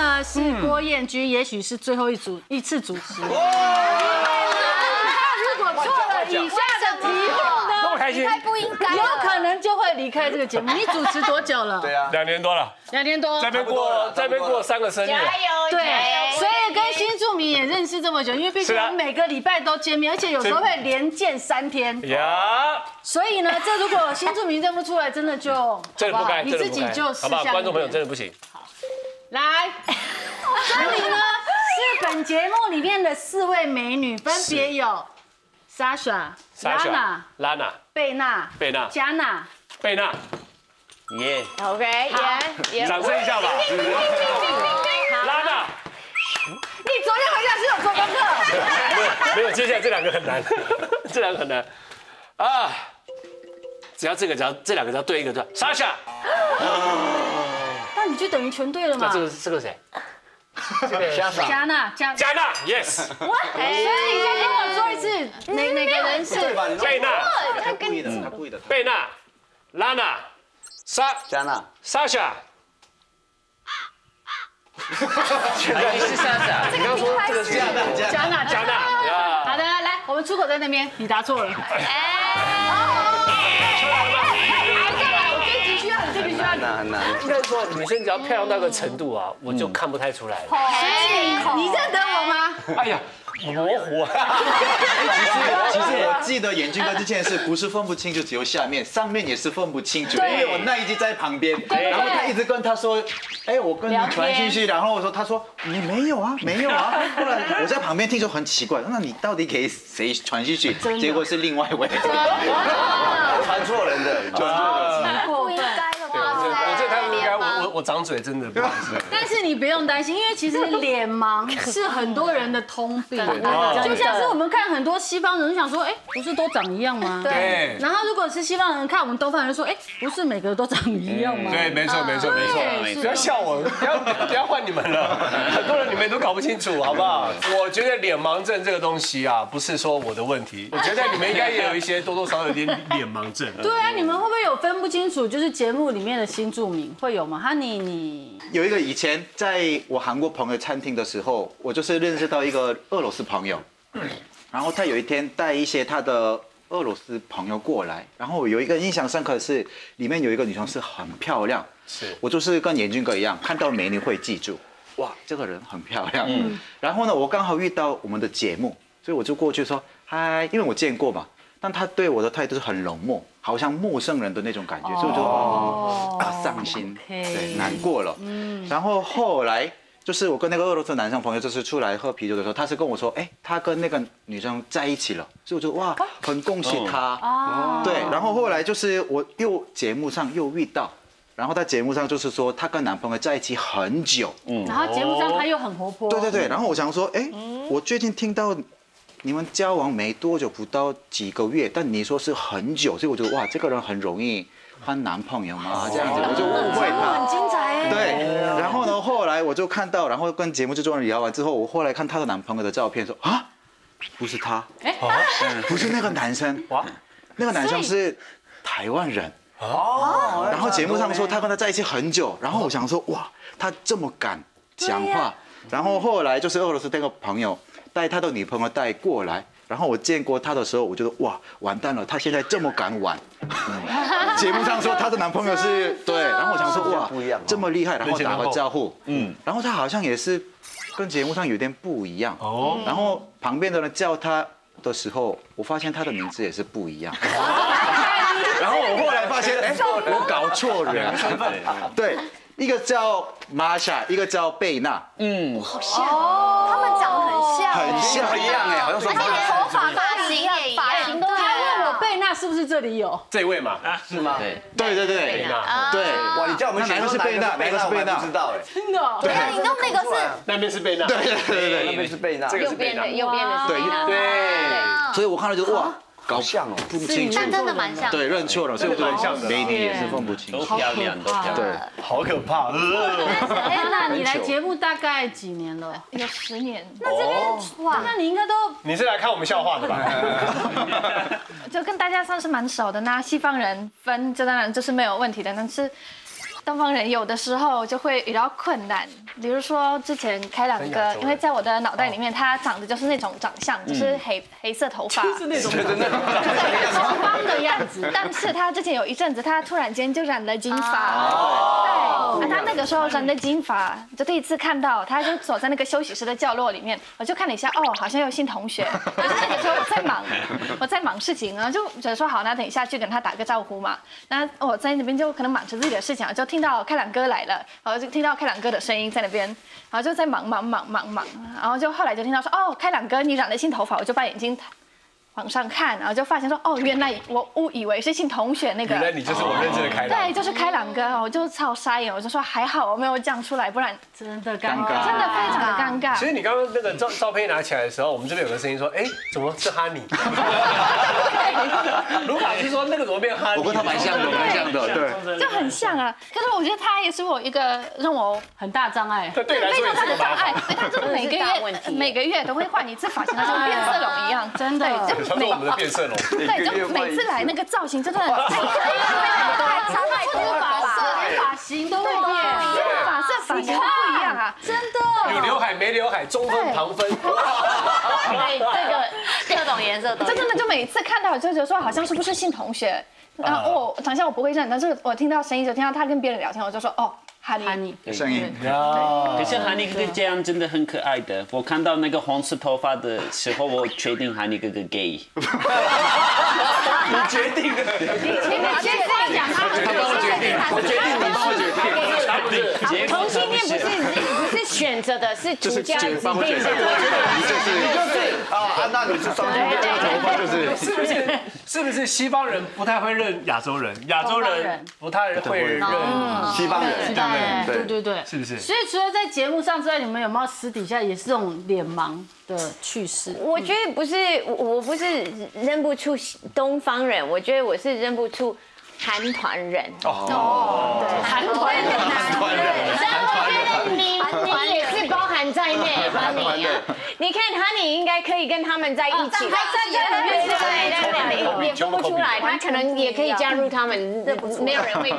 呢是郭彦均，也许是最后一组一次主持。如果错了以下的题目呢，那么开不应该有。可能就会离开这个节目。你主持多久了？对啊，两年多了，两年多。这边过这边过三个生日，加油！对，所以跟新住民也认识这么久，因为毕竟我们每个礼拜都见面，而且有时候会连见三天。呀，所以呢，这如果新住民认不出来，真的就真的不该，你自己就试好不好？下观众朋友真的不行，来，这里呢是本节目里面的四位美女，分别有 Sasha、Lana、拉娜、贝娜、贝娜。加娜。贝娜，耶，OK，耶耶，掌声一下吧，拉娜，你昨天回家是有做功课？没有 没有，接下来这两个很难，这两个很难。啊。只要这个，只要这两个只要对一个就莎莎，那你就等于全对了嘛那这。个这个谁？潇洒，加纳、加，加娜，yes，所以你再跟我说一次，哪哪个人是？贝纳，他故意的，他故意的。贝纳，拉娜，莎加纳，莎莎。还是莎莎，你刚刚说这个是加纳，加加娜，加纳好？的，来，我们出口在那边，你答错了。我很难。应该说女生只要漂亮到个程度啊，我就看不太出来了。你认得我吗？哎呀，模糊啊！其实我记得眼镜哥之前是不是分不清就，只有下面，上面也是分不清楚，因为我那一集在旁边，然后他一直跟他说，哎，我跟你传讯息，然后我说，他说你没有啊，没有啊，后来我在旁边听说很奇怪，那你到底给谁传讯息？结果是另外一位，传错人的，就不应该的吧？我这太不应该，我我我长嘴真的不好 意思。但是你不用担心，因为其实脸盲 是很多人的通病，就像是我们看很多西方人想说，哎，不是都长一样吗？对然后如果是西方人看我们东方人说，哎，不是每个都长一样吗？对，没错，没错，没错，不要笑我，不要不要换你们了，很多人你们都搞不清楚，好不好？我觉得脸盲症这个东西啊，不是说我的问题，我觉得你们应该也有一些多多少少有点脸盲症。对啊，你们会不会有分不清楚？就是节目里面的新著名会有吗？哈尼，你有一个以前在我韩国朋友餐厅的时候，我就是认识到一个俄罗斯朋友，然后他有一天带一些他的俄罗斯朋友过来，然后我有一个印象深刻的是，里面有一个女生是很漂亮，是。我就是跟严俊哥一样，看到美女会记住，哇，这个人很漂亮。嗯，然后呢，我刚好遇到我们的节目，所以我就过去说嗨，因为我见过嘛，但他对我的态度是很冷漠，好像陌生人的那种感觉，所以我就哦。啊伤心对，难过了。嗯，然后后来。就是我跟那个俄罗斯男生朋友，就是出来喝啤酒的时候，他是跟我说，哎，他跟那个女生在一起了，所以我就哇，很恭喜他。哦，对，然后后来就是我又节目上又遇到，然后在节目上就是说她跟男朋友在一起很久，嗯。然后节目上他又很活泼，对对对，然后我想说，哎，我最近听到你们交往没多久，不到几个月，但你说是很久，所以我觉得哇，这个人很容易换男朋友吗？这样子，我就误会他。很精彩哎。对，然后呢，后来我就看到，然后跟节目制作人聊完之后，我后来看她的男朋友的照片，说啊，不是他，嗯不是那个男生，哇，那个男生是台湾人。哦，然后节目上说他跟他在一起很久，然后我想说哇，他这么敢讲话。然后后来就是俄罗斯那个朋友带他的女朋友带过来，然后我见过他的时候，我觉得哇，完蛋了，他现在这么敢玩。嗯。节目上说他的男朋友是对，然后我想说哇，不一样哦这么厉害，然后打个招呼，嗯，然后他好像也是跟节目上有点不一样。哦。然后旁边的人叫他的时候，我发现他的名字也是不一样。然后我后来发现，哎，我搞错人，对，一个叫玛莎，一个叫贝娜，他们长得很像，很像一样哎，好像说而且头发发型也一样，发型都他问我贝娜是不是这里有？这位嘛，是吗？对。对对贝娜对，哇，你叫我们那哪个是贝娜哪个是贝娜不知道哎，真的哦。对。啊，你弄那个是那边是贝娜，对对对对那边是贝娜，这个右是贝娜边的，，右边的是对贝娜对，所以我看到就哇，好像哦。分不清楚，但真的蛮像。对，认错了，所以我觉真的蛮像的得美女也是分不清楚。漂亮，都漂亮。对，好可怕。呃哎，那你来节目大概几年了？有十年，那这边哇，那你应该都你是来看我们笑话的吧？就跟大家算是蛮熟的。那西方人分，这当然这是没有问题的。但是东方人有的时候就会遇到困难，比如说之前开朗哥因为在我的脑袋里面，他长得就是那种长相，就是黑黑色头发，是那种觉得那种方方的样子。但是他之前有一阵子，他突然间就染了金发，对，啊他那个时候染的金发，就第一次看到，他就走在那个休息室的角落里面，我就看了一下，哦，好像有新同学，可是那个时候我在忙，我在忙事情，然后就觉得说好，那等一下去跟他打个招呼嘛，那我在那边就可能忙着自己的事情啊，就听到开朗哥来了，然后就听到开朗哥的声音在那边，然后就在忙忙忙忙忙，然后就后来就听到说，哦，开朗哥你染了新头发，我就把眼睛。往上看，然后就发现说，哦，原来我误以为是新同学那个，原来你就是我认识的开朗对，。就是开朗哥，我就超傻眼，我就说还好我没有讲出来，不然真的尴尴尬尬，真的非常的尴尬。其实你刚刚那个照照片拿起来的时候，我们这边有个声音说，哎，怎么是哈尼？卢卡是说那个怎么变哈尼？我跟他蛮像的，蛮像的，对。就很像啊，可是我觉得他也是我一个让我很大障碍。这对非常大的障碍烦。，所以他就是每个月 题每个月都会换一次发型，像变色龙一样，真的对，就每他说我们的变色龙，对，就每次来那个造型真的很太差太多了吧？发型都会对变，耶，发色发型都不一样啊，真的。有刘海没刘海，中分旁分，对，这个各种颜色都真的就每次看到就觉得说好像是不是新同学，然后我长相我不会认，但是我听到声音就听到他跟别人聊天，我就说哦，哈尼哈尼，声音，可是哈尼哥哥这样真的很可爱的。我看到那个红色头发的时候，我确定哈尼哥哥 gay。你决定的，前面先跟讲他他帮我决定，我决定，你帮我决定，不是。同性恋不是不是选择的，是主家指定的。啊，那你是双性恋，头发就是。是不是？是不是西方人不太会认亚洲人，亚洲人不太会认西方人，西方人，对对对，是不是所以除了在节目上之外，你们有没有私底下也是这种脸盲的趣事？我觉得不是，我我不是认不出东方人，我觉得我是认不出韩团人。哦，韩团人，韩团人，所以我觉得你你也是包含在内，哈尼啊，你看哈尼应该可以跟他们在一起，还站在里面对对对对，也分不出来，他可能也可以加入他们，没有人。会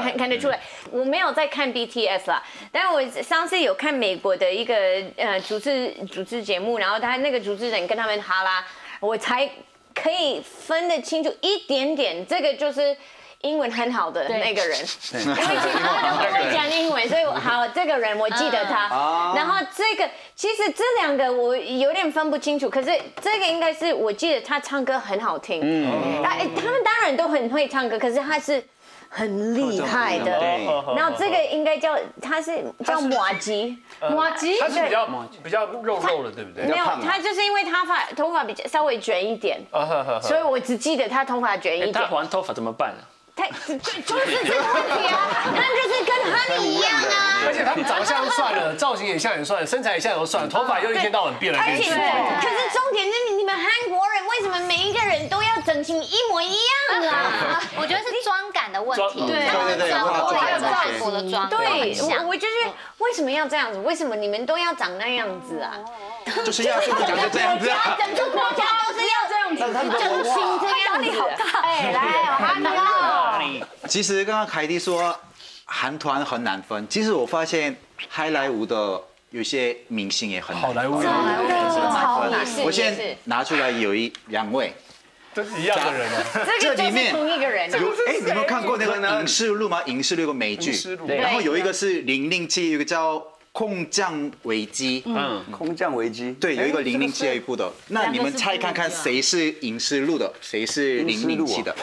看看得出来。我没有在看 BTS 啦，但我上次有看美国的一个呃主持主持节目，然后他那个主持人。跟他们哈拉，我才可以分得清楚一点点，这个就是。英文很好的那个人，因为其他 人不会讲英文，所以我好这个人我记得他。然后这个其实这两个我有点分不清楚，可是这个应该是我记得他唱歌很好听。嗯，哎，他们当然都很会唱歌，可是他是很厉害的。然后这个应该叫他是叫马吉，马吉？他是比较比较肉肉的，对不对？没有他就是因为他发头发比较稍微卷一点，所以我只记得他头发卷一点。他点。还头发怎么办啊？他就 就是这个问题啊，他就是跟哈尼一样啊。而且他们长相算了，造型也像也算了，身材也像也算了，头发又一天到晚变来而且，变去。可是重点是你们韩国人为什么每一个人都要整形一模一样啊？我觉得是妆感的问题，对对对还有妆感中国的妆，对，我我就是为什么要这样子？为什么你们都要长那样子啊？就是亚洲讲的这样子啊。整个国家都是要这样子，整形这样子。哎，来，哈尼哦，其实刚刚凯蒂说韩团很难分，其实我发现好莱坞的有些明星也很难分。好莱坞超难也是。我现在也是拿出来有一两位，都是一样的人啊。这里面同一个人啊。有哎，你们看过那个《影视录》吗？《影视录》有个美剧。影视录，然后有一个是零零七，有一个叫《空降危机》。嗯，空降危机，对，有一个零零七的一部的，那你们猜看看谁是影视录的，谁是零零七的？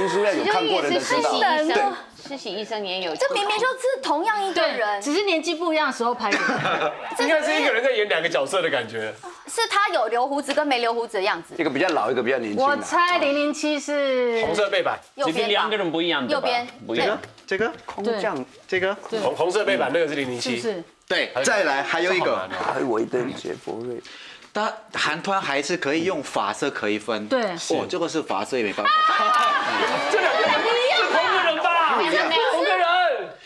英叔要有看过的人实习都知道。医生，实习医生也有。这明明就是同样一个对，人，只是年纪不一样的时候拍的。应该是一个人在演两个角色的感觉。是他有留胡子跟没留胡子的样子，一个比较老，一个比较年轻我。猜零零七是红色背板，右边两个，人不一样的右边不一样。这个，空降，这个，红红色背板那个是零零七。是不是？对，再来还有一个，还有维登杰佛瑞，他韩团还是可以用发色可以分。对哦，这个是发色也没办法。这两个人是同一个人吧？不一样同一个人。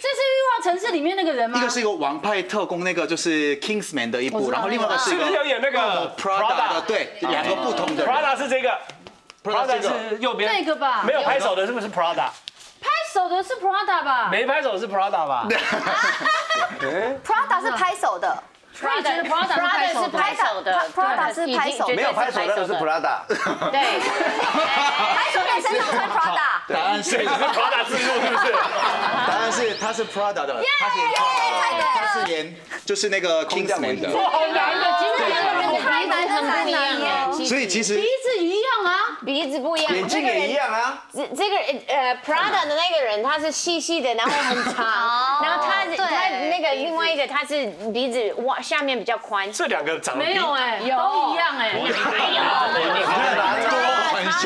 这是欲望城市里面那个人吗？一个是一个王派特工，那个就是 Kingsman 的一部，然后另外一个是一个是不是有演那个 Prada 的？对，两个不同的人。Prada 是这个个是右边那个吧？没有拍手的，是不是 Prada？拍手的是 Prada 吧？没拍手是 Prada 吧？Prada 是拍手的 Prada 是拍手是。拍手的，Prada 是拍手没有拍手那个是 Prada，对，拍手在身上穿 Prada。答案是是 Prada 自助是不是？答案是他是 Prada 的，他是演 Prada 的，他是演就是那个 Kingsman 的。好难的，今天的人太难很不一样耶，所以其实鼻子一样啊，鼻子不一样，眼睛也一样啊。这这个呃 Prada 的那个人他是细细的，然后很长，然后他他那个另外一个他是鼻子哇下面比较宽，这两个长得没有哎，都一样哎。很像。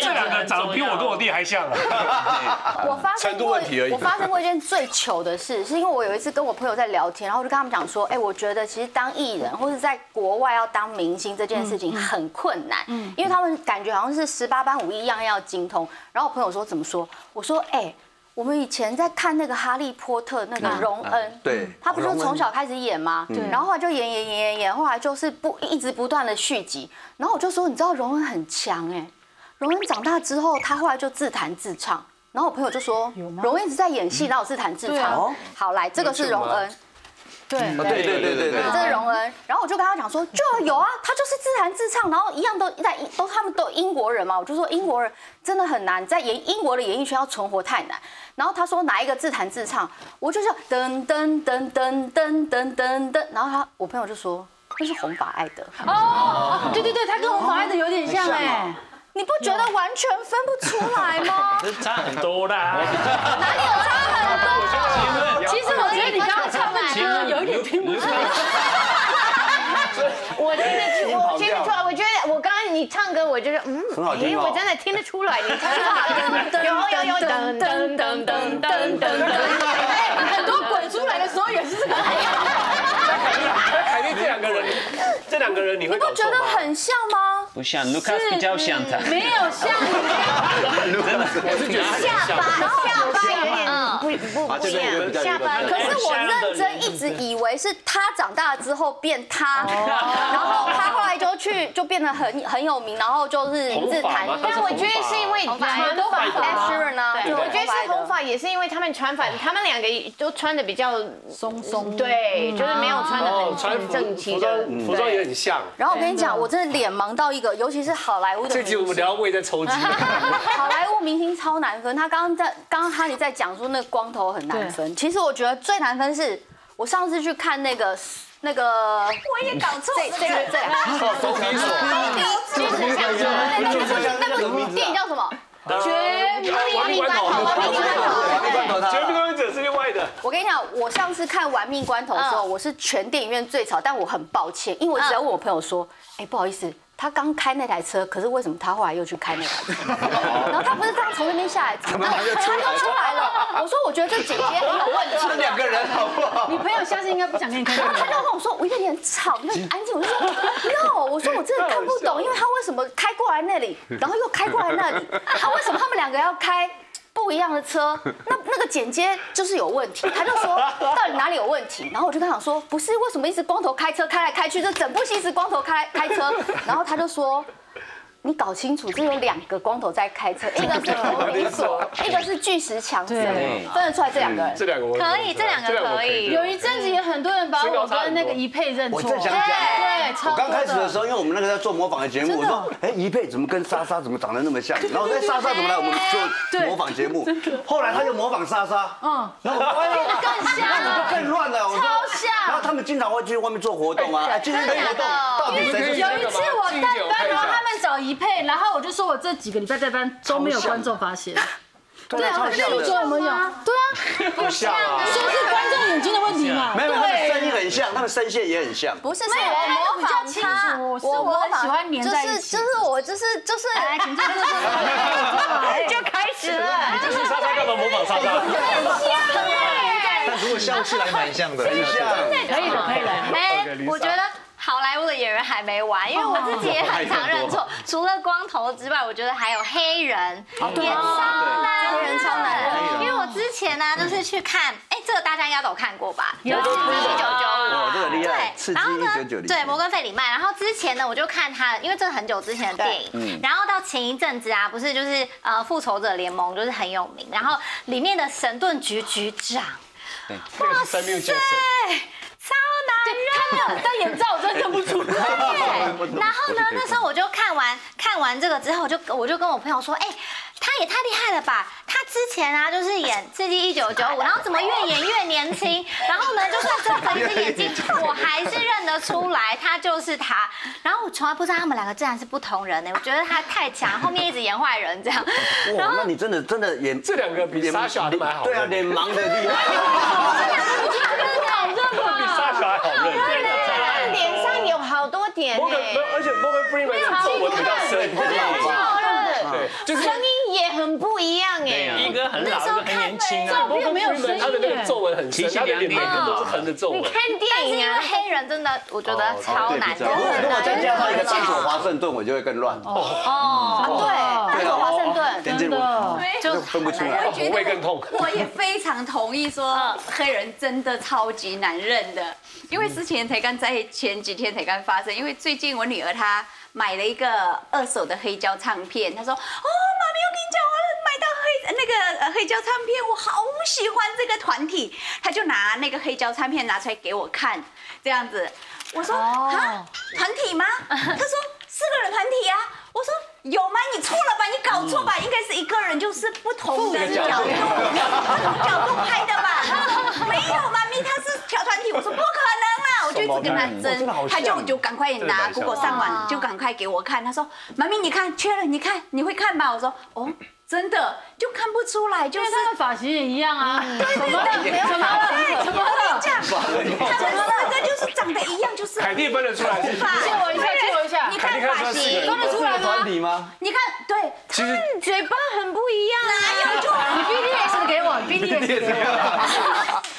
这两个长得比我跟我弟还像啊！我发生过问题而已我发生过一件最糗的事，是因为我有一次跟我朋友在聊天，然后我就跟他们讲说，哎，我觉得其实当艺人或者在国外要当明星这件事情很困难，因为他们感觉好像是十八般武艺，样样要精通。然后我朋友说怎么说？我说，哎。我们以前在看那个《哈利波特》，那个荣恩，对。他不是从小开始演吗？然后后来就演演演演演，后来就是不一直不断的续集。然后我就说，你知道荣恩很强哎，荣恩长大之后，他后来就自弹自唱。然后我朋友就说，荣恩一直在演戏，哪有自弹自唱？好，来，这个是荣恩，对，对对对对对这是荣恩。然后我就跟他讲说，就有啊，他就是自弹自唱，然后一样都在都他们都英国人嘛。我就说英国人真的很难，在演英国的演艺圈要存活太难。然后他说哪一个自弹自唱，我就说噔噔噔噔噔噔噔噔。然后他我朋友就说那是红发爱德，哦，对对对，他跟红发爱德有点像哎。你不觉得完全分不出来吗？差很多啦。哪里有差很多？其实我觉得你刚刚唱的歌有一点听不出来。我听得出，我听得出来。我觉得我刚刚你唱歌，我就是嗯，很好听哦我真的听得出来，你唱的 有有有噔噔噔噔噔噔噔。很多滚出来的时候也是这个。那凯莉这两个人，这两个人你会你不觉？得很像吗？不像 Lucas 比较像他。没有像真的我是觉得下巴。然后下巴有点不不不一样，下巴可是我认真一直以为是他长大了之后变他，然后他后来就去就变得很很有名，然后就是自弹。但我觉得是因为红发传都把发 Ed Sheeran 啊，对，我觉得是头发，也是因为他们穿反，他们两个都穿的比较松松。对，就是没有穿的哦，穿服正气的服装，服装也很像。然后我跟你讲，我真的脸盲到一个，尤其是好莱坞的这集我们明星聊胃在抽筋。好莱坞明星超难分。他刚刚在刚刚哈尼在讲说那个光头很难分，其实我觉得最难分是我上次去看那个那个，我也搞错这这个这个。手提手，那部电影叫什么？绝亡命关头，绝命关头。绝命关头者是另外的。我跟你讲，我上次看《玩命关头》的时候，我是全电影院最吵，但我很抱歉，因为我只要问我朋友说，哎，不好意思。他刚开那台车，可是为什么他后来又去开那台车？然后他不是刚从那边下来，怎么他又出来了？我说我觉得这姐姐很有问题。这两个人好不好？你朋友下次应该不想跟你开。然后他就跟我说，我以为你很吵，你很安静。我就说 no，我说我真的看不懂，因为他为什么开过来那里，然后又开过来那里？他为什么他们两个要开？不一样的车，那那个剪接就是有问题。他就说到底哪里有问题？然后我就跟他讲说，不是为什么一直光头开车开来开去，这整部戏一直光头开开车。然后他就说。你搞清楚，这有两个光头在开车，一个是一个是巨石强森，分得出来这两个人。这两个我可以，这两个可以。有一阵子也很多人把我跟那个一佩认错。我正想讲，对，我刚开始的时候，因为我们那个在做模仿的节目，我说，哎，一佩怎么跟莎莎怎么长得那么像？然后哎，莎莎怎么来我们做模仿节目？后来他就模仿莎莎，嗯，然后哎呦，更像。了，就更乱了，超像。然后他们经常会去外面做活动啊，今天活动到底谁？有一次我带班，然后他们找一配，然后我就说我这几个礼拜在班都没有观众发现。对啊，那你说有没有？对啊，不像啊。说是观众眼睛的问题嘛？没有，他们声音很像，他们声线也很像。不是，是我模仿他，我我很喜欢黏在一起。就是就是我就是就是，来，请坐，坐 坐坐。就开始了。就是莎莎干嘛模仿莎莎？很像但如果笑起来蛮像的，很像。可以了，可以了。哎，我觉得好莱坞的演员还没完，因为我自己也很常认错。除了光头之外，我觉得还有黑人也超难黑人超难。因为我之前呢，就是去看，哎，这个大家应该都有看过吧？有一九九哇，这个厉害，对，刺激一九九零，对，摩根费里曼。然后之前呢，我就看他，因为这是很久之前的电影。然后到前一阵子啊，不是就是呃，复仇者联盟就是很有名，然后里面的神盾局局长，哇塞！超难认，戴眼罩我真的认不出来。然后呢，那时候我就看完看完这个之后，就我就跟我朋友说，哎，他也太厉害了吧！他之前啊就是演 《刺激一九九五》，然后怎么越演越年轻？然后呢，就算遮着一只眼睛，我还是认得出来，他就是他。然后我从来不知道他们两个竟然是不同人呢。我觉得他太强，后面一直演坏人这样。哇，那你真的真的演这两个比莎莎都蛮好。对啊，脸盲的厉害。比莎莎还好认，他脸上有好多点摩根，而且摩根 Freeman 的皱纹比较深，对，就是声音也很不一样哎，一个很老，一个很年轻啊。摩根 Freeman 他的那个皱纹很深，他的脸每个都是横的皱纹。你看电影啊，黑人真的我觉得超难。如果如果再加上一个丹佐华盛顿，我就会更乱。哦，对，丹佐华盛顿。真的。就分不出来，我会更痛。我也非常同意说，黑人真的超级难认的，因为之前才刚在前几天才刚发生，因为最近我女儿她买了一个二手的黑胶唱片，他说，哦，妈咪，我跟你讲，我买到黑那个呃黑胶唱片，我好喜欢这个团体，他就拿那个黑胶唱片拿出来给我看，这样子，我说啊，团体吗？他说四个人团体啊，我说。有吗？你错了吧？你搞错吧？应该是一个人，就是不同的角度，不同角度拍的吧？没有，妈咪，他是小团体。我说不可能啊！我就一直跟他争，他就就赶快拿 Google 上网，就赶快给我看。他说：“妈咪，你看，缺了，你看，你会看吗？”我说：“哦。”真的就看不出来，就是他的发型也一样啊。对对对，怎么了？怎么了？这样，他们四个就是长得一样，就是。凯蒂分得出来是？借我一下，下。你看发型，分得出来吗？你看，对，其实嘴巴很不一样。哪有？就你 BTS 给我，BTS 给我。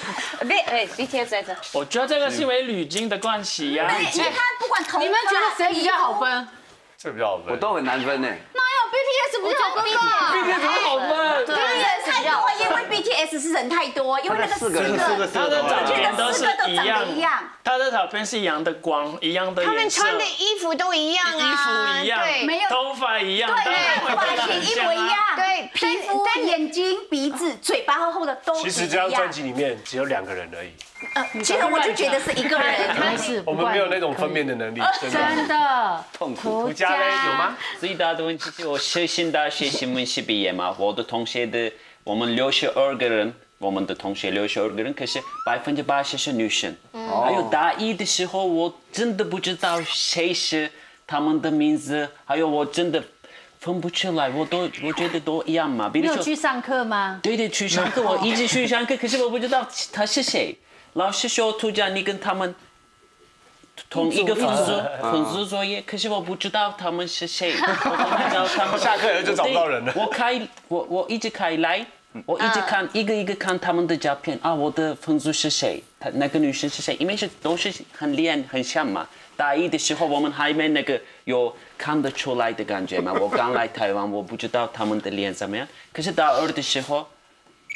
B 哎，BTS 在这。我觉得这个是因为铝金的关系呀。你看，不管头，你们觉得谁比较好分？这比较好分。我都很难分呢。好分吗？BTS 怎么好分？对，人太多，因为 BTS 是人太多，因为那个四个，他的照片都是一样，他的照片是一样的光，一样的他们穿的衣服都一样啊，衣服一样，对没有头发一样，对，发型一模一样，对，皮肤、但眼睛、鼻子、嘴巴厚厚的都其实这张专辑里面只有两个人而已。呃，其实我就觉得是一个人，他是我们没有那种分辨的能力，真的痛苦。涂家嘞有吗？最大的问题是我世新大学新闻系毕业嘛，我的同学的我们六十二个人，我们的同学六十二个人，可是百分之八十是女生。还有大一的时候，我真的不知道谁是他们的名字，还有我真的分不出来，我都我觉得都一样嘛。你有去上课吗？对对，去上课，我一直去上课，可是我不知道他是谁。老师说突然，你跟他们同一个分组分组作业，可是我不知道他们是谁。我知道他们下课就找不到人了。我开我我一直开来，我一直看一个一个看他们的照片啊，我的分组是谁？他那个女生是谁？因为是都是很脸很像嘛。大一的时候我们还没那个有看得出来的感觉嘛。我刚来台湾，我不知道他们的脸怎么样。可是大二的时候。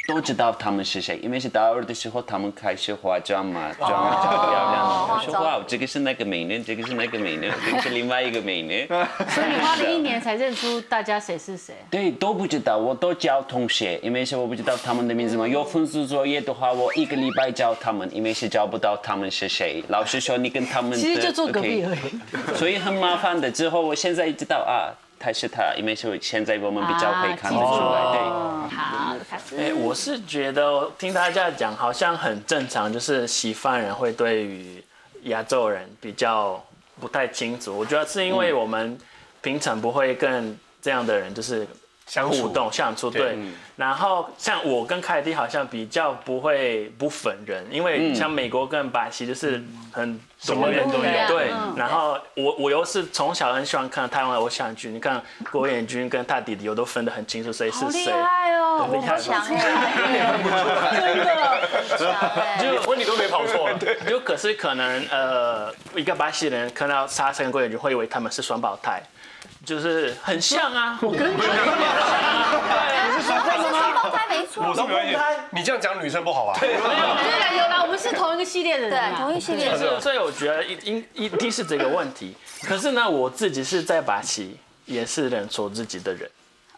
都知道他们是谁，因为是大二的时候，他们开始化妆嘛，妆比较漂亮。我说哇，这个是那个美女，这个是那个美女，这个是另外一个美女。所以你花了一年才认出大家谁是谁？对，都不知道，我都叫同学，因为是我不知道他们的名字嘛。有分数作业的话，我一个礼拜教他们，因为是教不到他们是谁。老师说你跟他们其实就坐隔壁而已，所以很麻烦的。之后我现在知道啊。他是他，因为是现在我们比较可以看得出来，对。好，哎，我是觉得听大家讲好像很正常，就是西方人会对于亚洲人比较不太清楚。我觉得是因为我们平常不会跟这样的人就是相处互动相处，对。然后像我跟凯蒂好像比较不会不粉人，因为像美国跟巴西就是很什么人都有对。然后我我又是从小很喜欢看台湾偶像剧，你看郭彦均跟他弟弟，我都分得很清楚谁是谁。厉害哦，很厉害强真的，就问你都没跑错，对。就可是可能呃，一个巴西人看到莎莎跟郭彦均会以为他们是双胞胎。就是很像啊，我跟你对，你是双胞胎没错，我是双胞胎。你这样讲女生不好啊？对了，有啦，我们是同一个系列的人，对，同一系列的。所以我觉得一一一定是这个问题。可是呢，我自己是在把戏，也是认错自己的人。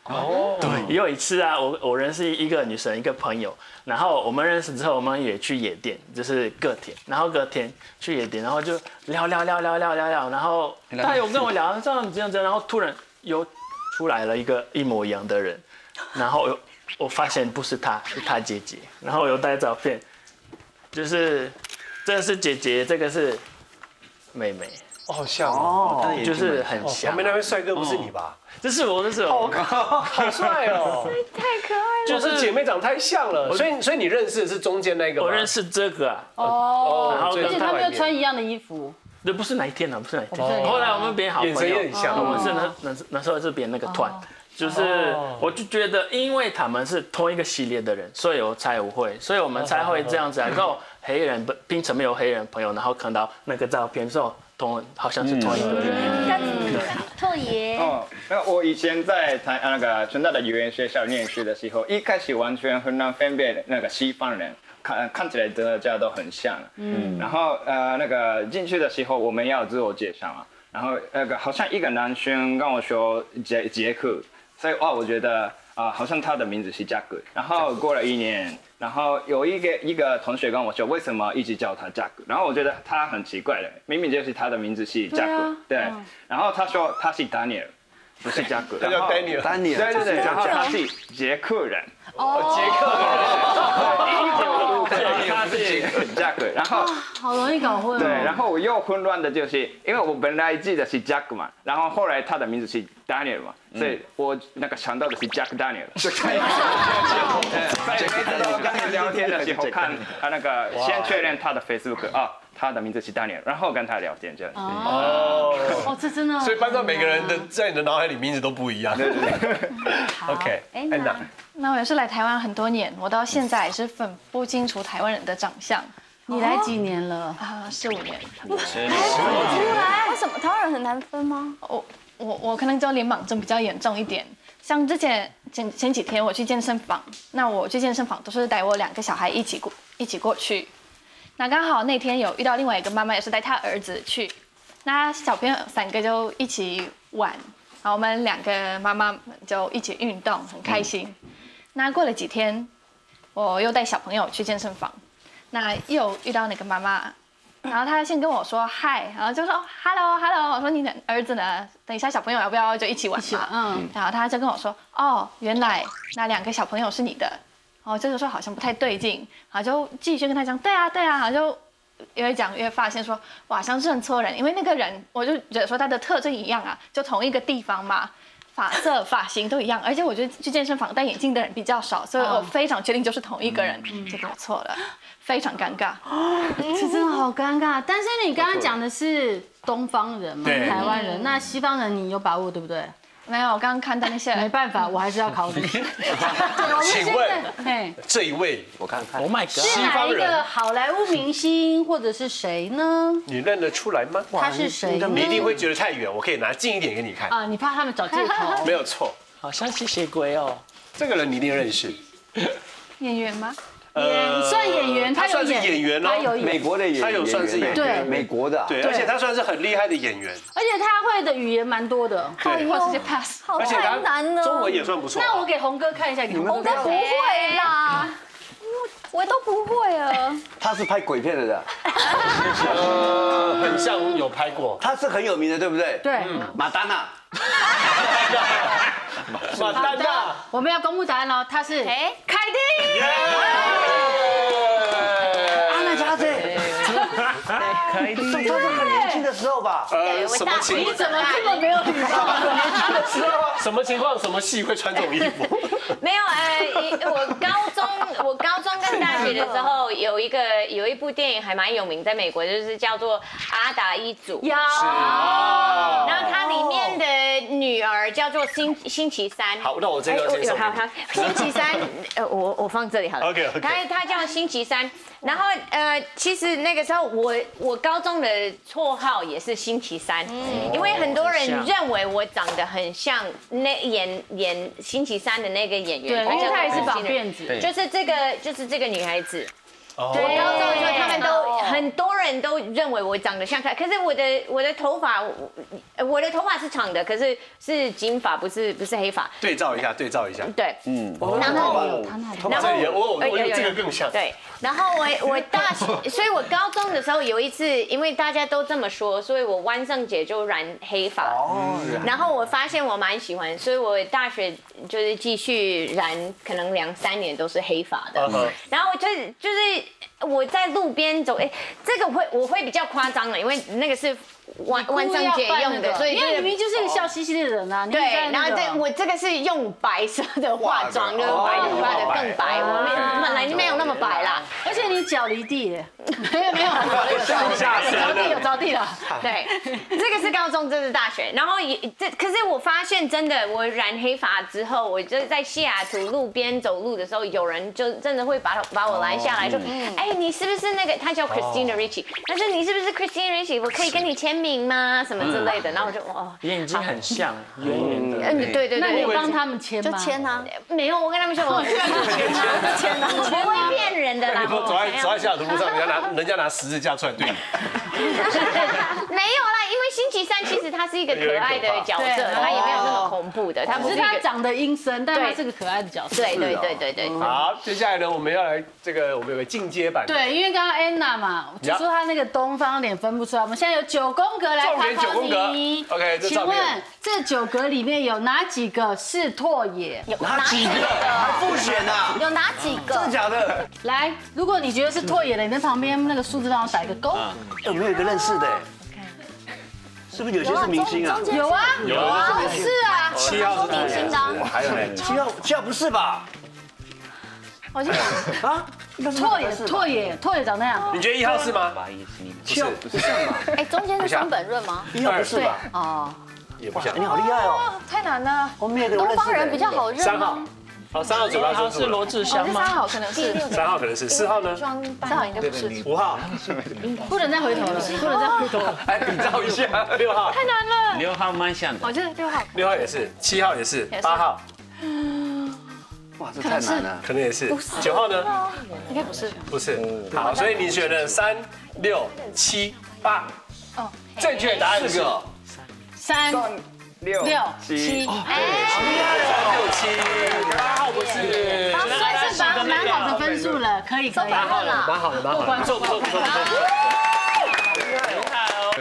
哦，对，也有一次啊，我我认识一个女生，一个朋友，然后我们认识之后，我们也去野店，就是隔天，然后隔天去野店，然后就聊聊聊聊聊聊聊，然后他有跟我聊这样这样这样，然后突然又出来了一个一模一样的人，然后我发现不是他，是他姐姐，然后我又带照片，就是这个是姐姐，这个是妹妹，哦好像哦，就是很像。旁边那位帅哥不是你吧？这是我，这是我，好帅哦！太可爱了，就是姐妹长太像了，所以所以你认识的是中间那个我认识这个啊哦，而且他们又穿一样的衣服。这不是哪一天呢？不是哪一天。后来我们变好朋友，眼神也很像。我们是那那那时候是编那个团，就是我就觉得，因为他们是同一个系列的人，所以我才会，所以我们才会这样子。然后黑人不平常没有黑人朋友，然后看到那个照片之后。同好像是同一个人。拓爷。哦，那我以前在台那个成大的语言学校念书的时候，一开始完全很难分辨那个西方人，看看起来大家都很像。嗯。然后呃那个进去的时候，我们要自我介绍嘛。然后那个好像一个男生跟我说杰杰克，所以哇，我觉得啊，好像他的名字是加克。然后过了一年。然后有一个一个同学跟我说，为什么一直叫他 Jack？然后我觉得他很奇怪的，明明就是他的名字是 Jack，对。然然后他说他是 Daniel，不是 Jack。他叫 Daniel，Daniel，对对对。然后他是捷克人，哦，捷克人，他是 Jack。然后好容易搞混。对，然后我又混乱的就是，因为我本来记得是 Jack 嘛，然后后来他的名字是 Daniel 嘛。所以我那个想到的是 Jack Daniel。在跟你聊天的时候，看他那个先确认他的 Facebook 啊，他的名字是 Daniel，然后跟他聊天这样。哦，哦，这真的。所以班上每个人的在你的脑海里名字都不一样。对对对。OK，安娜。那我也是来台湾很多年，我到现在也是分不清楚台湾人的长相。你来几年了？啊，四五年。十五年。出来？为什么台湾人很难分吗？我。我我可能就脸盲症比较严重一点，像之前前前几天我去健身房，那我去健身房都是带我两个小孩一起过一起过去，那刚好那天有遇到另外一个妈妈也是带她儿子去，那小朋友三个就一起玩，然后我们两个妈妈就一起运动很开心，那过了几天，我又带小朋友去健身房，那又遇到那个妈妈。然后她先跟我说嗨，然后就说 hello hello，我说你的儿子呢？等一下小朋友要不要就一起玩嘛？嗯。然后她就跟我说哦，原来那两个小朋友是你的。哦，这个时候好像不太对劲，然后就继续跟他讲对啊对啊，然后就越讲越发现说哇，像认错人，因为那个人我就觉得说他的特征一样啊，就同一个地方嘛，发色发型都一样，而且我觉得去健身房戴眼镜的人比较少，所以我非常确定就是同一个人，就搞错了。非常尴尬，这真的好尴尬。但是你刚刚讲的是东方人嘛，台湾人，那西方人你有把握对不对？没有，我刚刚看到那些，没办法，我还是要考你。请问，这一位我看看，Oh my God，是哪一个好莱坞明星或者是谁呢？你认得出来吗？他是谁？你一定会觉得太远，我可以拿近一点给你看。啊，你怕他们找借口？没有错，好像吸血鬼哦。这个人你一定认识，演员吗？演算演员，他算是演员哦，他有美国的演员，他有算是演员，对，美国的，对，而且他算是很厉害的演员，而且他会的语言蛮多的，对，话直接 pass，而且他中文也算不错。那我给红哥看一下，你们红哥不会啦，我都不会啊。他是拍鬼片的，呃，很像有拍过，他是很有名的，对不对？对，马丹娜。马丹娜，我们要公布答案喽，他是哎，凯蒂。安娜时候吧？呃，什么情你怎么这么没有礼貌？什么情况？什么戏会穿这种衣服？没有，呃，一我高中我高中跟大学的时候有一个有一部电影还蛮有名，在美国就是叫做《阿达一族》。有，然后它里面的女儿叫做星星期三。好，那我这个要先送好好，星期三，呃，我我放这里好了。OK，OK 它它叫星期三，然后呃，其实那个时候我我高中的绰号也是星期三，因为很多人认为我长得很像那演演星期三的那个演员，对因为她也是绑辫辫子就是这个就是这个女孩子。哦。我高中的时候，他们都很多人都认为我长得像她，可是我的我的头发，我我的头发是长的，可是是金发，不是不是黑发。对照一下，对照一下。对，嗯，然后然后这里有我我我有这个更像。对，然后我 我大学，所以我高中的时候有一次，因为大家都这么说，所以我万圣节就染黑发。哦，然后我发现我蛮喜欢，所以我大学就是继续染，可能两三年都是黑发的嗯。然后就是就是我在路边走，哎，这个会我会比较夸张了，因为那个是万万圣节用的，所以因为你明明就是一个笑嘻嘻的人啊。对，然后这我这个是用白色的化妆，就是白头发的更白，我没本来就没有那么白啦。而且你脚离地耶，没 有没有，有下有着地有着地了。对，这个是高中，这是大学，然后也这，可是我发现真的，我染黑发之后，我就是在西雅图路边走路的时候，有人就真的会把把我拦下来说，哎，你是不是那个？他叫 Christina Ricci，他说你是不是 Christina Ricci？我可以跟你签名吗？什么之类的，然后我就哦，眼睛很像，圆圆的。嗯，对对对，那你帮他们签吗？就签啊，没有，我跟他们说我 签啊，签啊，我不会骗人的啦，你说走在走在西雅图路上，人家拿人家拿十字架出来对你，没有啦，因为星期三其实他是一个可爱的角色，他也没有那么恐怖的，他不是他。长得阴森，但他是个可爱的角色。对对对对对，好，接下来呢，我们要来这个，我们有个进阶版，对，因为刚刚 Anna 嘛，就说她那个东方脸分不出来，我们现在有九宫格来重点考考九宫格你。OK，请问这九格里面有哪几个是拓野？有哪几个还复选啊？有哪几个真的？假的？来，如果你觉得是拓野的，你在旁边那个数字帮我打一个勾。有没有一个认识的？是不是有些是明星啊？有啊，有啊，是啊，七号是明星的我，还有呢，七号七号不是吧？好像啊，那是拓也，拓也，拓也长那样。你觉得一号是吗？不好意思，你们七号不是？哎，中间是松本润吗？一号不是吧？哦，也不像哎。你好厉害哦！太难了，我们东方人比较好认三号吗？，好，三号嘴巴是罗志祥吗？三号可能是三号可能是四号呢？三号应该不是。五 号，不能再回头了，不能再回头了。来比照一下，六号，太难了，六号蛮像的我，觉得六号六号也是，七号也是，八号哇，这太难了。可能也是，九号呢？应该不是。不是。好，所以你选了三、六、七、八。哦，正确答案是个三六六七七，三六七，八号不是。算是蛮蛮好的分数了，可以可以。蛮好了，蛮好的，蛮好的，不错不错不错不错。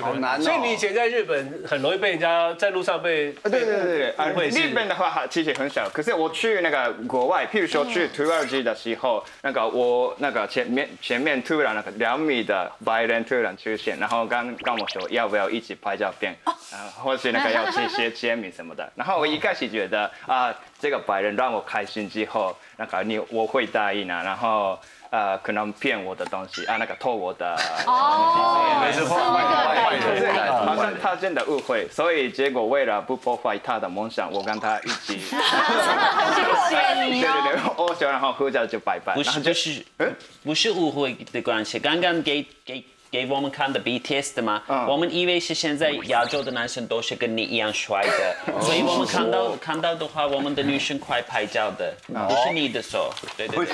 好难哦。所以你以前在日本很容易被人家在路上被对对对对，啊，误会是日本的话其实很少，可是我去那个国外，譬如说去土耳其的时候，那个我那个前面前面突然那个两米的白人突然出现，然后刚跟我说要不要一起拍照片，啊，或是那个要去写签名什么的，然后我一开始觉得啊，这个白人让我开心之后，那个你我会答应啊，然后。呃，可能骗我的东西啊，那个偷我的哦没事是那个可是对好像他真的误会，所以结果为了不破坏他的梦想，我跟他一起，谢谢你对哦。对对，然后合照就拜拜，不是不是，不是误会的关系。刚刚给给给我们看的 BTS 的嘛，嗯我们以为是现在亚洲的男生都是跟你一样帅的，所以我们看到看到的话，我们的女生快拍照的，不是你的手，对对对，是。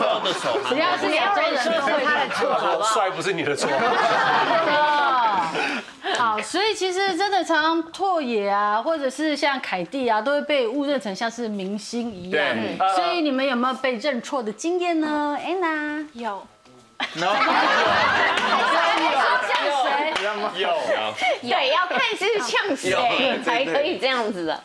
我的手。只要是亚洲人都会的错，他说帅不是你的错。哦。好，所以其实真的常常拓野啊，或者是像凯蒂啊，都会被误认成像是明星一样。所以你们有没有被认错的经验呢？Anna？有，像谁？有，对，要看是像谁才可以这样子的。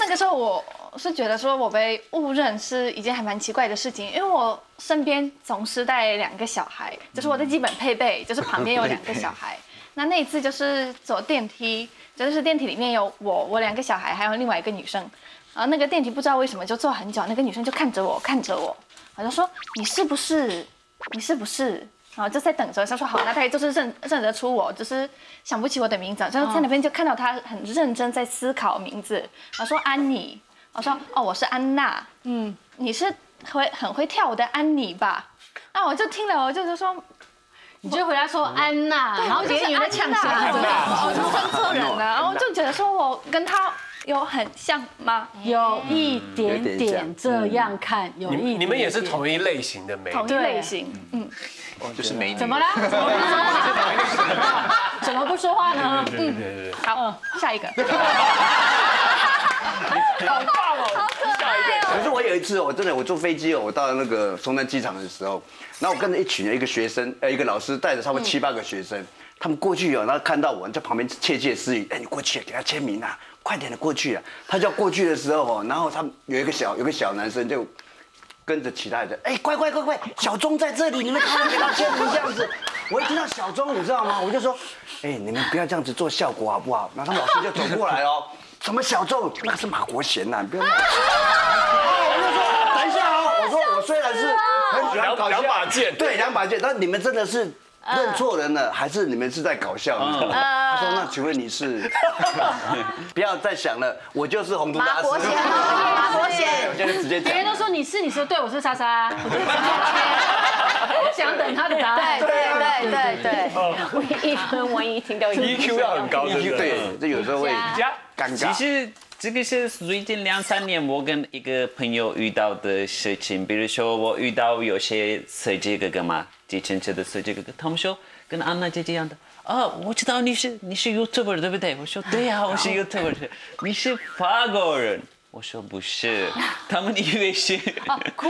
那个时候我是觉得说我被误认是一件还蛮奇怪的事情，因为我身边总是带两个小孩，就是我的基本配备，就是旁边有两个小孩。那那一次就是坐电梯，就是电梯里面有我、我两个小孩，还有另外一个女生。然后那个电梯不知道为什么就坐很久，那个女生就看着我，看着我，好像说你是不是？你是不是？然后就在等着。他说好，那他也就是认认得出我，只是想不起我的名字。然后在那边就看到他很认真在思考名字。然后说安妮，我说哦我是安娜，嗯，你是会很会跳舞的安妮吧？那我就听了，我就是说。你就回答说安娜，然后别人以为呛死他，我就认错人了，然后就觉得说我跟他有很像吗？有一点点这样看，有一你你们也是同一类型的美，同一类型，嗯，就是美女。怎么了？怎么不说话？呢？嗯对对对，好，下一个。好棒哦！好可爱哦！可是我有一次，我真的我坐飞机哦，我到那个松山机场的时候，然后我跟着一群一个学生，呃，一个老师带着差不多七八个学生，他们过去哦，然后看到我在旁边窃窃私语，哎，你过去给他签名啊，快点的过去啊！他就要过去的时候哦，然后他有一个小有个小男生就跟着其他人，哎，乖乖乖乖，小钟在这里，你们快点给他签名这样子。我一听到小钟，你知道吗？我就说，哎，你们不要这样子做效果好不好？然后他们老师就走过来哦。什么小钟？那是马国贤呐！不要。我就说等一下哦，我说我虽然是很喜欢搞两把剑，对两把剑，但你们真的是认错人了，还是你们是在搞笑？他说那请问你是？不要再想了，我就是洪都大师。马国贤，马国贤，我现在直接讲。别人都说你是，你说对，我是莎莎，我就直接签。我想等他的答案。对对对对我一分万一听到 EQ 要很高，对对，这有时候会尴尬。其实这个是最近两三年我跟一个朋友遇到的事情，比如说我遇到有些设计哥哥嘛，计程车的设计哥哥，他们说跟安娜姐姐一样的。啊，我知道你是你是 YouTuber 对不对？我说对呀，我是 YouTuber。你是法国人？我说不是，他们以为是。酷。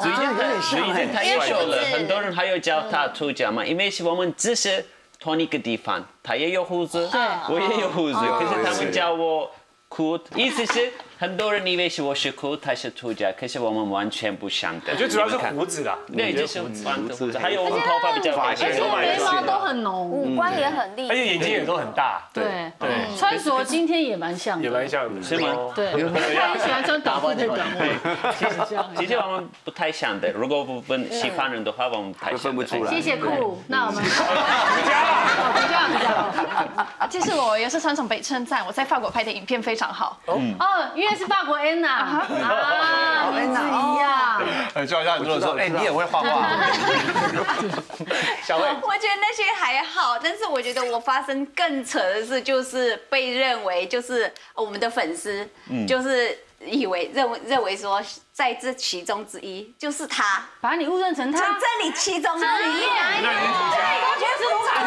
最近他最近他也说了，很多人还有叫他出家嘛，因为是我们只是同一个地方，他也有胡子，我也有胡子，可是他们叫我酷，意思是很多人以为是我是酷，他是土家，可是我们完全不相的。我觉得主要是胡子啦，对，就是胡子，还有我们头发比较白，而且眉毛都很浓，五官也很厉害，而且眼睛也都很大。对。对，穿着今天也蛮像的，也蛮像的，是吗？对，他很喜欢穿短裤的短裤。其实我们不太像的，如果不分西方人的话，我们太分不出来。谢谢酷，那我们回家了，回家了。其实我也是常常被称赞，我在法国拍的影片非常好。哦，因为是法国 Anna 啊，名字一样。哎，就好像很多人说，哎，你也会画画。小薇，我觉得那些还好，但是我觉得我发生更扯的事，就是被认为就是我们的粉丝，就是以为认为认为说在这其中之一就是他，把你误认成他，这里其中之一，那你是土家，我觉得是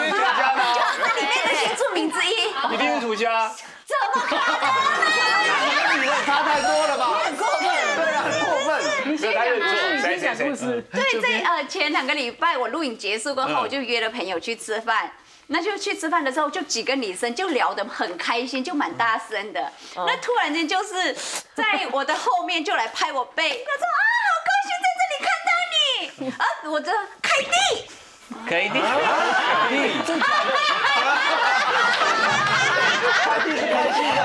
土家吗？就是里面的新著名之一，一定是土家。怎么可能？你差太多了吧？很过分，对啊，很过分。你先讲故事，你先讲故事。对，在呃前两个礼拜我录影结束过后，我就约了朋友去吃饭。那就去吃饭的时候，就几个女生就聊得很开心，就蛮大声的。那突然间就是在我的后面就来拍我背，他说啊，好高兴在这里看到你啊！我的凯蒂，凯蒂，凯蒂，正常的？凯蒂是开心的。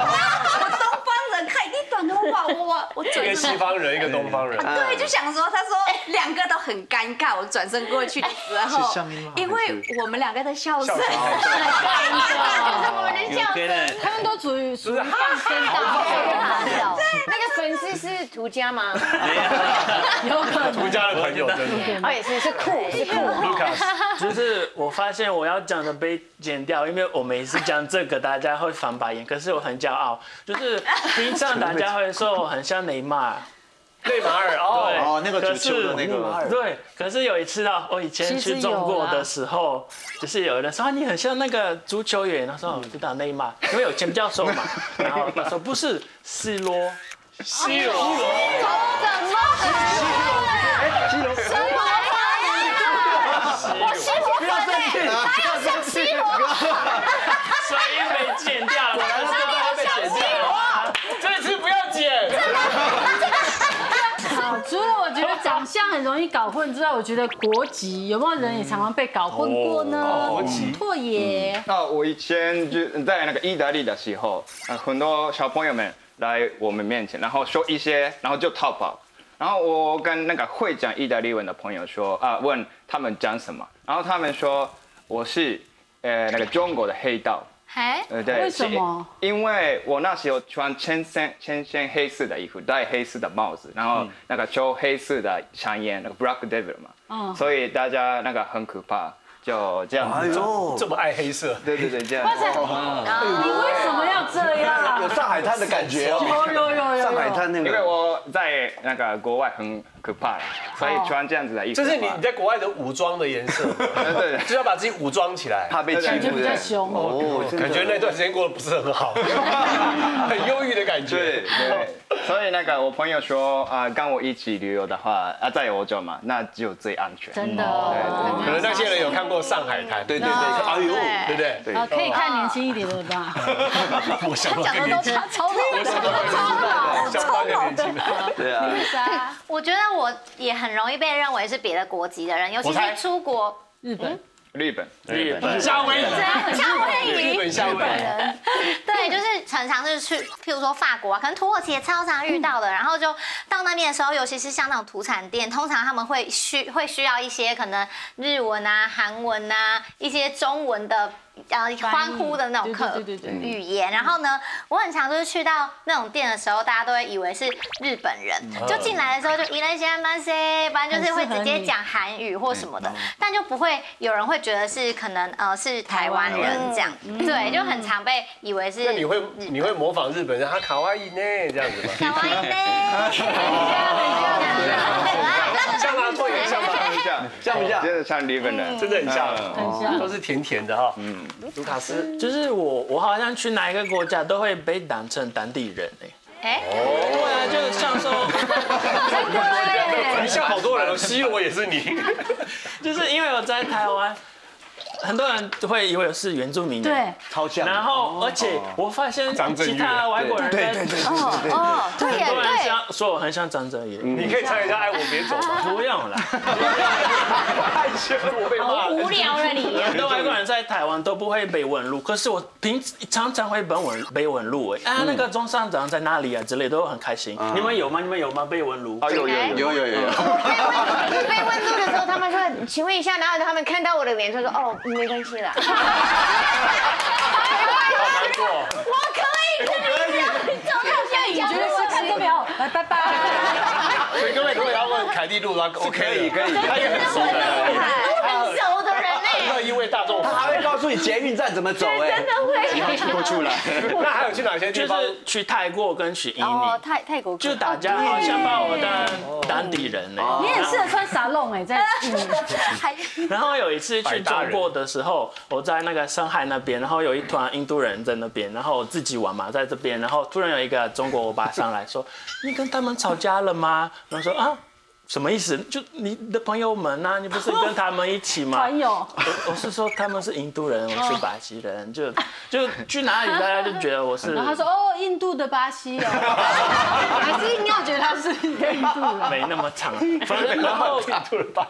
我我我我一个西方人，一个东方人。对，就想说，他说两个都很尴尬。我转身过去的时候，因为我们两个的笑声，我们的笑声，他们都属于属于放声大笑。那个粉丝是涂家吗？有可能。涂家的朋友，真的。哦，也是是酷是酷。就是我发现我要讲的被剪掉，因为我每次讲这个大家会翻白眼，可是我很骄傲。就是平常大家会说我很像雷马尔。内马尔哦，哦，那个足球的那个。对，可是有一次啊，我以前去中国的时候，就是有人说啊，你很像那个足球员，他说我知道内马尔，因为有钱教授嘛。然后他说不是，C 罗，C 罗，怎么？哎，C 罗，什么玩意我 C 罗。粉哎，哪有像 C 罗？所以被剪掉了，果然是被剪掉了。这次很容易搞混之外，我觉得国籍有没有人也常常被搞混过呢？哦国籍拓野，那我以前就在那个意大利的时候，呃很多小朋友们来我们面前，然后说一些，然后就逃跑。然后我跟那个会讲意大利文的朋友说啊，问他们讲什么，然后他们说我是呃那个中国的黑道。哎，呃，对，为什么？因为我那时候穿浅深浅深黑色的衣服，戴黑色的帽子，然后那个抽黑色的香烟，那个 Black Devil 嘛，嗯。所以大家那个很可怕，就这样子。哎呦，这么爱黑色，对对对，这样。你为什么要这样？有上海滩的感觉哦。有有有有上海滩那个因为，我在那个国外很可怕，所以穿这样子的衣服的话。这是你你在国外的武装的颜色，对对对就要把自己武装起来。怕被欺负感觉比较。凶。哦，感觉那段时间过得不是很好，很忧郁的感觉。对对，所以那个我朋友说啊，跟我一起旅游的话啊，在欧洲嘛，那就最安全。真的，可能那些人有看过上海滩，对对对，哎呦，对。不对？对。啊，可以看年轻一点的吧？我想到讲的都超超老的，想到一个年轻的，对啊，我觉得我也很容易被认为是别的国籍的人，尤其是出国。日本，日本，日本。夏威夷，夏威夷。日本夏威夷，对，就是常常是去，譬如说法国啊，可能土耳其也超常遇到的。然后就到那边的时候，尤其是像那种土产店，通常他们会需会需要一些可能日文啊、韩文啊、一些中文的呃欢呼的那种客对对对对对语言。然后呢，我很常就是去到那种店的时候，大家都会以为是日本人，就进来的时候就伊来西马塞，反正就是会直接讲韩语或什么的，但就不会有人会觉得是可能呃是台湾人这样，对，就很常被以为是。那你会你会模仿日本人，他卡哇伊呢这样子吗？卡哇伊呢？像吗？拓也像吗？像 像不像？真的像日本人，真的很像，很像。都是甜甜的哈。嗯，卢卡斯，就是我，我好像去哪一个国家都会被当成当地人哎。哎，对啊，就像说 你像好多人哦，西罗也是你。就是因为我在台湾，很多人都会以为我是原住民人。对，超像。然后，而且我发现其他外国人在对对对对对对。哦，对耶很多人对，像说我很像张震岳。你可以唱一下《爱我别走》吗？不用 了，害羞，我被骂了。无聊了你。很多外国人在台湾都不会背文路，可是我平常常会背文背文路哎，啊那个中山长在哪里啊之类都很开心。你们有吗？你们有吗？背文路？啊有有有有有有有，被问路的时候，他们说：“请问一下，然后他们看到我的脸，就说：‘哦，没关系啦。’好难过。我可以，可以，走看下你觉得是看都没有？来，拜拜。所以各位如果要问凯蒂路，拉，我可以可以他也很熟的，很熟的人很呢。乐意为大众他。还会告诉你捷运站怎么走哎。真的会。过去了。那还有去哪些地方就？是去泰国跟去印哦，尼，泰泰国就大家好像把我当当地人呢。你很适合穿沙龙哎，在印尼。还然后有一次去中国的时候，我在那个上海那边，然后有一团印度人在那边，然后我自己玩嘛，在这边，然后突然有一个中国欧巴上来说：“你跟他们吵架了吗？”然后说啊。什么意思？就你的朋友们呐、啊，你不是跟他们一起吗？朋友我我是说他们是印度人，我是巴西人，就就去哪里大家就觉得我是。然后他说哦，印度的巴西哦，还是硬要觉得他是一个印度人。没那么长，反正然后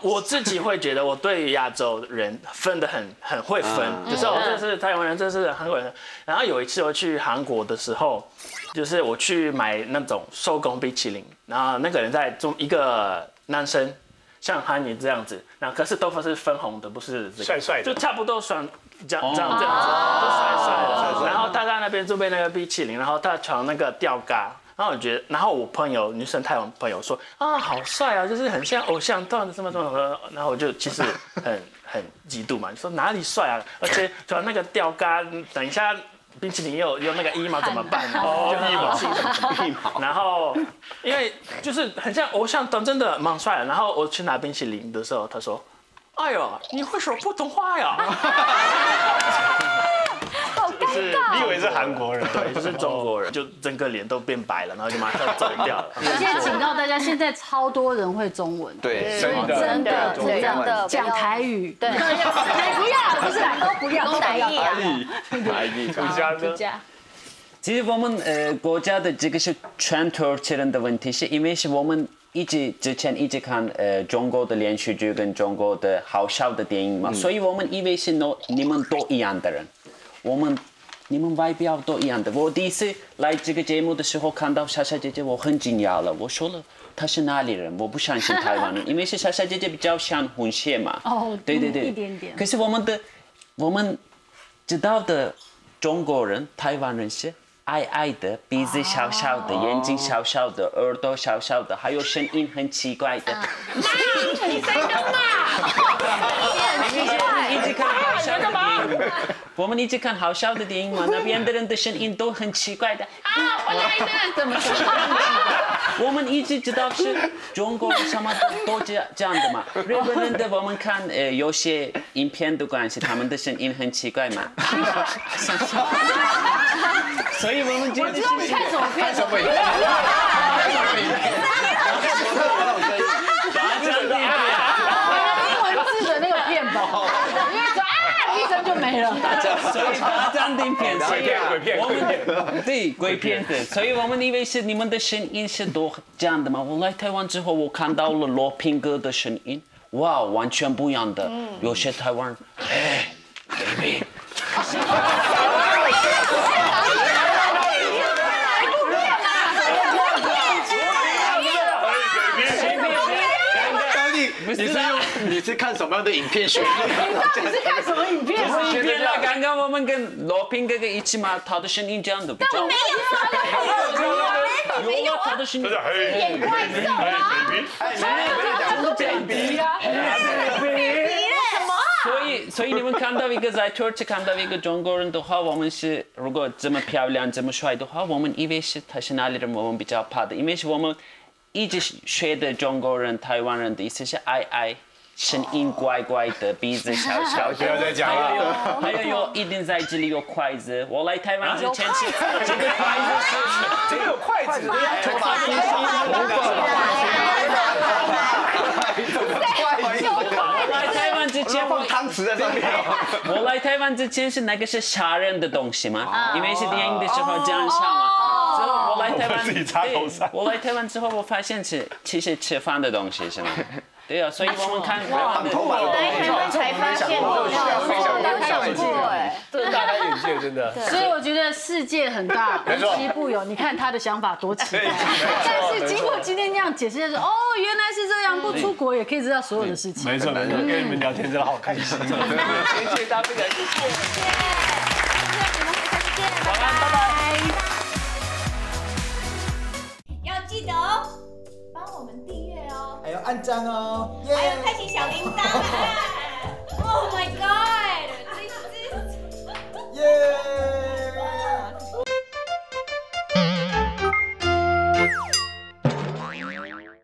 我自己会觉得我对亚洲人分的很很会分，就是我这是台湾人，这是韩国人。然后有一次我去韩国的时候，就是我去买那种手工冰淇淋，然后那个人在中一个男生。像哈尼这样子，然后可是头发是分红的，不是这个，帅帅的就差不多算这样这样这样子，都帅帅的。然后他在那边就被那个冰淇淋，然后他穿那个吊嘎，然后我觉得，然后我朋友女生台湾朋友说啊，好帅啊，就是很像偶像段子什么什么什么，然后我就其实很 很嫉妒嘛，你说哪里帅啊？而且穿那个吊嘎，等一下冰淇淋有有那个一毛怎么办呢？哦就衣毛，然后因为就是很像偶像当，真的蛮帅的。然后我去拿冰淇淋的时候，他说。哎呦，你会说普通话呀？就是你以为是韩国人？对，就是中国人，就整个脸都变白了，然后就马上走掉。了。我现在警告大家，现在超多人会中文，对，真的真的真的讲台语，对，不要，不是都不要，都不要。来你出家呢？其实我们呃国家的这个是传统人的问题，是因为是我们一直之前一直看呃中国的连续剧跟中国的好笑的电影嘛，所以我们以为是 no 你们都一样的人，我们你们外表都一样的。我第一次来这个节目的时候看到莎莎姐姐，我很惊讶了，我说了。她是哪里人？我不相信台湾人，因为是莎莎姐姐比较像红血嘛。哦，对对对，一点点。可是我们的我们知道的中国人、台湾人是矮矮的，鼻子小小的，眼睛小小的，耳朵小小的，还有声音很奇怪的。你谁的嘛？一直看好笑的电影，我们一直看好笑的电影嘛，那边的人的声音都很奇怪的。啊，我来的，怎么说？我们一直知道是中国人什么都都这这样的嘛。日本人的我们看呃有些影片的关系，他们的声音很奇怪嘛。所以我们觉得知道你看什么片？什么影片？英文字的那个片吧，因为说啊，医生就没了。所以他这样的片，所以鬼片，我鬼片。们对鬼片的，所以我们以为是你们的声音是都这样的嘛。我来台湾之后，我看到了罗平哥的声音，哇，完全不一样的。有些台湾，哎，baby。你是用你是看什么样的影片学的？你是看什么影片？影片啦，刚刚我们跟罗平哥哥一起嘛，他的声音这样的。我没有，没有没有他的声音。演怪兽啊！他都这比呀。所以，所以你们看到一个在土耳其看到一个中国人的话，我们是如果这么漂亮、这么帅的话，我们以为是他是哪里人，我们比较怕的，因为是我们一直学的中国人、台湾人的意思是矮矮。声音乖乖的，鼻子小小不要再，讲了。还有有一定在这里有筷子。我来台湾之前是这个筷子这个有筷子，头发披披，我来台湾之前放汤匙在上面。我来台湾之前是那个是杀人的东西嘛，因为是电影的时候这样想嘛。之后我来台湾，对我来台湾之后，我发现是其实吃饭的东西是吗？对啊，所以我们看台湾的头发来台湾才发现我有想过，哦我有想过，哎，这大开眼界，真的。所以我觉得世界很大，无奇不有。你看他的想法多奇怪，但是经过今天这样解释，就是哦，原来是这样，不出国也可以知道所有的事情。没错没错，跟你们聊天真的好开心。谢谢大家，谢谢。晚安，拜拜。要记得哦，帮我们订还有按赞哦还有开启小铃铛、，Oh my God，耶！